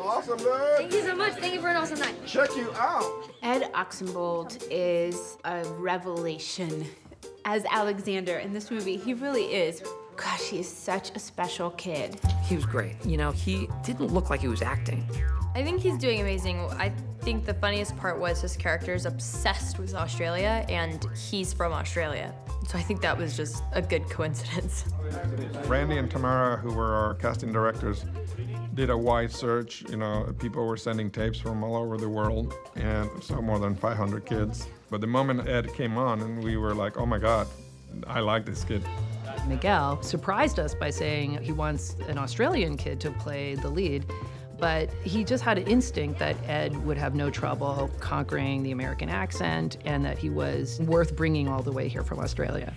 Awesome, man. Thank you so much. Thank you for an awesome night. Check you out. Ed Oxenbould is a revelation as Alexander in this movie. He really is. Gosh, he is such a special kid. He was great. You know, he didn't look like he was acting. I think he's doing amazing. I think the funniest part was his character is obsessed with Australia, and he's from Australia. So I think that was just a good coincidence. Randy and Tamara, who were our casting directors, did a wide search. You know, people were sending tapes from all over the world, and so more than 500 kids. But the moment Ed came on, and we were like, oh my God, I like this kid. Miguel surprised us by saying he wants an Australian kid to play the lead, but he just had an instinct that Ed would have no trouble conquering the American accent and that he was worth bringing all the way here from Australia.